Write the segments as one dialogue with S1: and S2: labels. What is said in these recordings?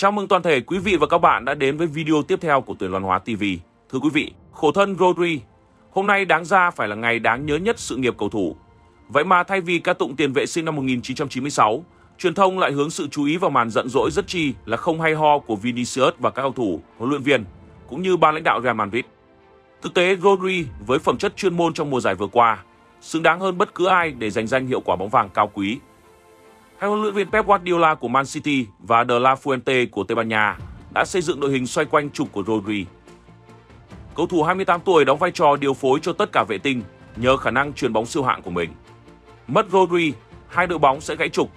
S1: Chào mừng toàn thể quý vị và các bạn đã đến với video tiếp theo của Tuyển Văn Hóa TV. Thưa quý vị, khổ thân Rodri, hôm nay đáng ra phải là ngày đáng nhớ nhất sự nghiệp cầu thủ. Vậy mà thay vì ca tụng tiền vệ sinh năm 1996, truyền thông lại hướng sự chú ý vào màn giận dỗi rất chi là không hay ho của Vinicius và các cầu thủ, huấn luyện viên, cũng như ban lãnh đạo Real Madrid. Thực tế, Rodri với phẩm chất chuyên môn trong mùa giải vừa qua, xứng đáng hơn bất cứ ai để giành danh hiệu quả bóng vàng cao quý Hai huấn luyện viên Pep Guardiola của Man City và De La Fuente của Tây Ban Nha đã xây dựng đội hình xoay quanh trục của Rodri. Cầu thủ 28 tuổi đóng vai trò điều phối cho tất cả vệ tinh nhờ khả năng truyền bóng siêu hạng của mình. Mất Rodri, hai đội bóng sẽ gãy trục.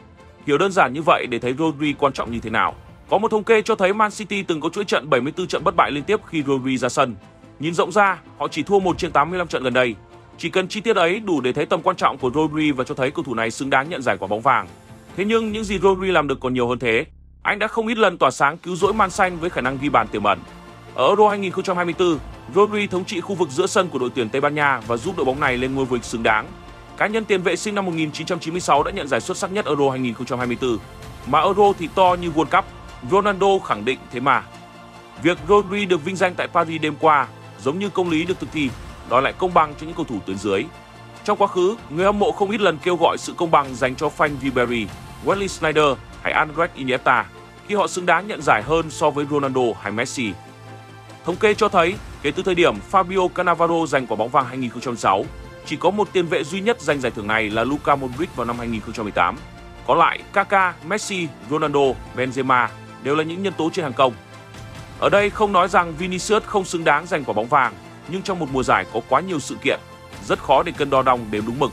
S1: Hiểu đơn giản như vậy để thấy Rodri quan trọng như thế nào. Có một thống kê cho thấy Man City từng có chuỗi trận 74 trận bất bại liên tiếp khi Rodri ra sân. Nhìn rộng ra, họ chỉ thua 1 trên 85 trận gần đây. Chỉ cần chi tiết ấy đủ để thấy tầm quan trọng của Rodri và cho thấy cầu thủ này xứng đáng nhận giải quả bóng vàng. Thế nhưng những gì Rodri làm được còn nhiều hơn thế. Anh đã không ít lần tỏa sáng cứu rỗi Man Xanh với khả năng ghi bàn tiềm ẩn. Ở Euro 2024, Rodri thống trị khu vực giữa sân của đội tuyển Tây Ban Nha và giúp đội bóng này lên ngôi vô địch xứng đáng. Cá nhân tiền vệ sinh năm 1996 đã nhận giải xuất sắc nhất Euro 2024. Mà Euro thì to như World Cup, Ronaldo khẳng định thế mà. Việc Rodri được vinh danh tại Paris đêm qua giống như công lý được thực thi, đó lại công bằng cho những cầu thủ tuyến dưới. Trong quá khứ, người hâm mộ không ít lần kêu gọi sự công bằng dành cho Frank Ribery, Wesley Sneijder hay Andres Iniesta khi họ xứng đáng nhận giải hơn so với Ronaldo hay Messi. Thống kê cho thấy, kể từ thời điểm Fabio Cannavaro giành quả bóng vàng 2006, chỉ có một tiền vệ duy nhất giành giải thưởng này là Luka Modric vào năm 2018. Có lại, Kaká, Messi, Ronaldo, Benzema đều là những nhân tố trên hàng công. Ở đây không nói rằng Vinicius không xứng đáng giành quả bóng vàng, nhưng trong một mùa giải có quá nhiều sự kiện, rất khó để cân đo đong đếm đúng mực.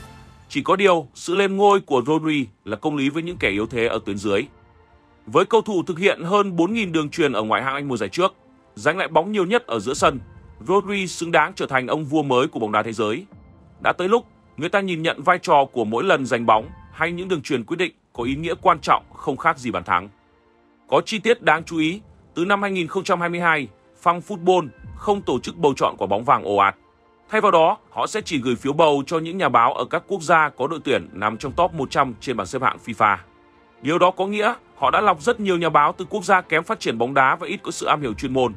S1: Chỉ có điều, sự lên ngôi của Rodri là công lý với những kẻ yếu thế ở tuyến dưới. Với cầu thủ thực hiện hơn 4.000 đường truyền ở ngoại hạng Anh mùa giải trước, giành lại bóng nhiều nhất ở giữa sân, Rodri xứng đáng trở thành ông vua mới của bóng đá thế giới. Đã tới lúc người ta nhìn nhận vai trò của mỗi lần giành bóng hay những đường truyền quyết định có ý nghĩa quan trọng không khác gì bàn thắng. Có chi tiết đáng chú ý, từ năm 2022, Fang Football không tổ chức bầu chọn quả bóng vàng ồ ạt. Thay vào đó, họ sẽ chỉ gửi phiếu bầu cho những nhà báo ở các quốc gia có đội tuyển nằm trong top 100 trên bảng xếp hạng FIFA. Điều đó có nghĩa họ đã lọc rất nhiều nhà báo từ quốc gia kém phát triển bóng đá và ít có sự am hiểu chuyên môn.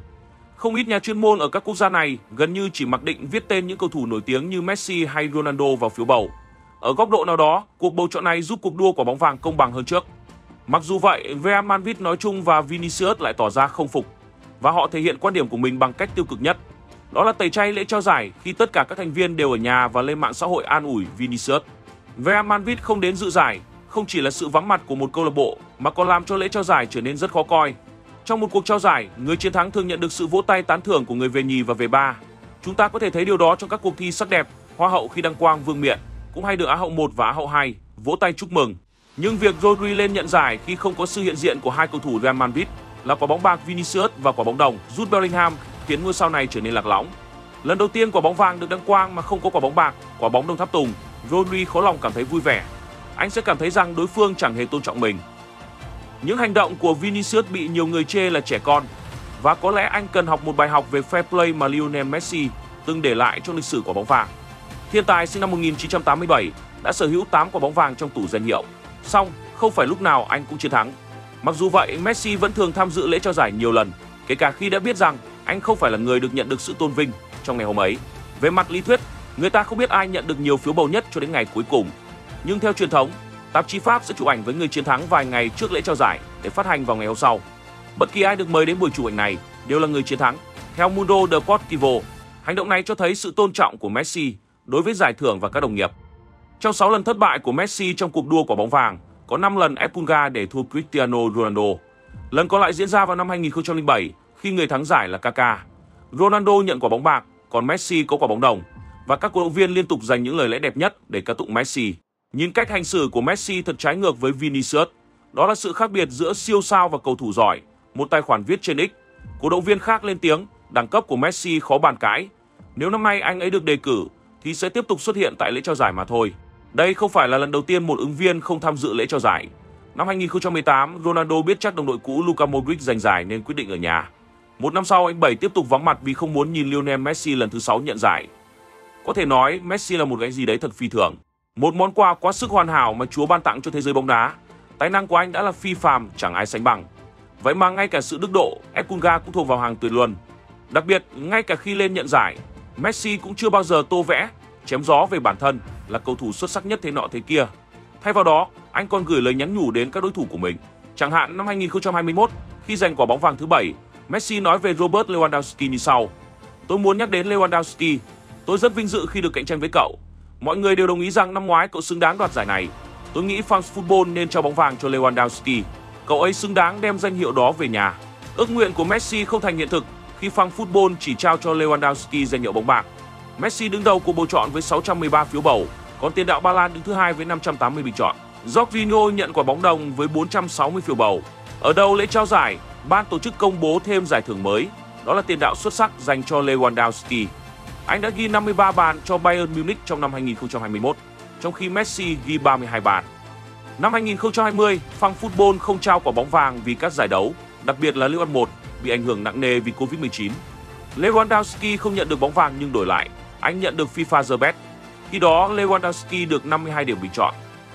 S1: Không ít nhà chuyên môn ở các quốc gia này gần như chỉ mặc định viết tên những cầu thủ nổi tiếng như Messi hay Ronaldo vào phiếu bầu. Ở góc độ nào đó, cuộc bầu chọn này giúp cuộc đua quả bóng vàng công bằng hơn trước. Mặc dù vậy, Real Madrid nói chung và Vinicius lại tỏ ra không phục và họ thể hiện quan điểm của mình bằng cách tiêu cực nhất. Đó là tẩy chay lễ trao giải khi tất cả các thành viên đều ở nhà và lên mạng xã hội an ủi Vinicius. Real Madrid không đến dự giải không chỉ là sự vắng mặt của một câu lạc bộ mà còn làm cho lễ trao giải trở nên rất khó coi. Trong một cuộc trao giải, người chiến thắng thường nhận được sự vỗ tay tán thưởng của người về nhì và về ba. Chúng ta có thể thấy điều đó trong các cuộc thi sắc đẹp, hoa hậu khi đăng quang vương miện, cũng hay được Á hậu 1 và Á hậu 2 vỗ tay chúc mừng. Nhưng việc Rodri lên nhận giải khi không có sự hiện diện của hai cầu thủ Real Madrid là quả bóng bạc Vinicius và quả bóng đồng Jude Bellingham khiến ngôi sao này trở nên lạc lõng. Lần đầu tiên quả bóng vàng được đăng quang mà không có quả bóng bạc, quả bóng đông tháp tùng, Rodri khó lòng cảm thấy vui vẻ. Anh sẽ cảm thấy rằng đối phương chẳng hề tôn trọng mình. Những hành động của Vinicius bị nhiều người chê là trẻ con và có lẽ anh cần học một bài học về fair play mà Lionel Messi từng để lại trong lịch sử quả bóng vàng. Thiên tài sinh năm 1987 đã sở hữu 8 quả bóng vàng trong tủ danh hiệu. Song, không phải lúc nào anh cũng chiến thắng. Mặc dù vậy, Messi vẫn thường tham dự lễ trao giải nhiều lần, kể cả khi đã biết rằng anh không phải là người được nhận được sự tôn vinh trong ngày hôm ấy. Về mặt lý thuyết, người ta không biết ai nhận được nhiều phiếu bầu nhất cho đến ngày cuối cùng. Nhưng theo truyền thống, tạp chí Pháp sẽ chụp ảnh với người chiến thắng vài ngày trước lễ trao giải để phát hành vào ngày hôm sau. Bất kỳ ai được mời đến buổi chụp ảnh này đều là người chiến thắng. Theo Mundo Deportivo, hành động này cho thấy sự tôn trọng của Messi đối với giải thưởng và các đồng nghiệp. Trong 6 lần thất bại của Messi trong cuộc đua quả bóng vàng, có 5 lần ép để thua Cristiano Ronaldo. Lần còn lại diễn ra vào năm 2007 khi người thắng giải là Kaká. Ronaldo nhận quả bóng bạc, còn Messi có quả bóng đồng và các cổ động viên liên tục dành những lời lẽ đẹp nhất để ca tụng Messi. Nhìn cách hành xử của Messi thật trái ngược với Vinicius. Đó là sự khác biệt giữa siêu sao và cầu thủ giỏi. Một tài khoản viết trên X. Cổ động viên khác lên tiếng, đẳng cấp của Messi khó bàn cãi. Nếu năm nay anh ấy được đề cử thì sẽ tiếp tục xuất hiện tại lễ trao giải mà thôi. Đây không phải là lần đầu tiên một ứng viên không tham dự lễ trao giải. Năm 2018, Ronaldo biết chắc đồng đội cũ Luka Modric giành giải nên quyết định ở nhà. Một năm sau, anh Bảy tiếp tục vắng mặt vì không muốn nhìn Lionel Messi lần thứ 6 nhận giải. Có thể nói, Messi là một cái gì đấy thật phi thường. Một món quà quá sức hoàn hảo mà Chúa ban tặng cho thế giới bóng đá. Tài năng của anh đã là phi phàm, chẳng ai sánh bằng. Vậy mà ngay cả sự đức độ, Ekunga cũng thuộc vào hàng tuyệt luân. Đặc biệt, ngay cả khi lên nhận giải, Messi cũng chưa bao giờ tô vẽ, chém gió về bản thân là cầu thủ xuất sắc nhất thế nọ thế kia. Thay vào đó, anh còn gửi lời nhắn nhủ đến các đối thủ của mình. Chẳng hạn năm 2021, khi giành quả bóng vàng thứ 7, Messi nói về Robert Lewandowski như sau. Tôi muốn nhắc đến Lewandowski. Tôi rất vinh dự khi được cạnh tranh với cậu. Mọi người đều đồng ý rằng năm ngoái cậu xứng đáng đoạt giải này. Tôi nghĩ fans football nên trao bóng vàng cho Lewandowski. Cậu ấy xứng đáng đem danh hiệu đó về nhà. Ước nguyện của Messi không thành hiện thực khi fans football chỉ trao cho Lewandowski danh hiệu bóng bạc. Messi đứng đầu cuộc bầu chọn với 613 phiếu bầu, còn tiền đạo Ba Lan đứng thứ hai với 580 bình chọn. Jorginho nhận quả bóng đồng với 460 phiếu bầu. Ở đầu lễ trao giải, ban tổ chức công bố thêm giải thưởng mới, đó là tiền đạo xuất sắc dành cho Lewandowski. Anh đã ghi 53 bàn cho Bayern Munich trong năm 2021, trong khi Messi ghi 32 bàn. Năm 2020, fan football không trao quả bóng vàng vì các giải đấu, đặc biệt là League 1 bị ảnh hưởng nặng nề vì Covid-19. Lewandowski không nhận được bóng vàng nhưng đổi lại, anh nhận được FIFA The Best. Khi đó, Lewandowski được 52 điểm bình chọn.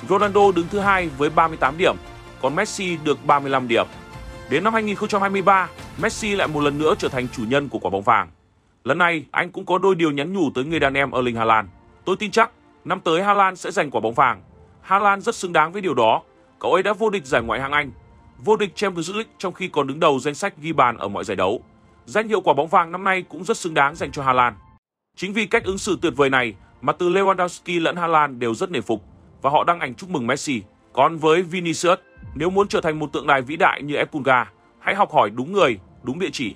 S1: Ronaldo đứng thứ hai với 38 điểm, còn Messi được 35 điểm. Đến năm 2023, Messi lại một lần nữa trở thành chủ nhân của quả bóng vàng. Lần này, anh cũng có đôi điều nhắn nhủ tới người đàn em Erling Haaland. Tôi tin chắc, năm tới Haaland sẽ giành quả bóng vàng. Haaland rất xứng đáng với điều đó. Cậu ấy đã vô địch giải ngoại hạng Anh, vô địch Champions League trong khi còn đứng đầu danh sách ghi bàn ở mọi giải đấu. Danh hiệu quả bóng vàng năm nay cũng rất xứng đáng dành cho Haaland. Chính vì cách ứng xử tuyệt vời này mà từ Lewandowski lẫn Haaland đều rất nể phục và họ đăng ảnh chúc mừng Messi. Còn với Vinicius, nếu muốn trở thành một tượng đài vĩ đại như Epulga, hãy học hỏi đúng người, đúng địa chỉ.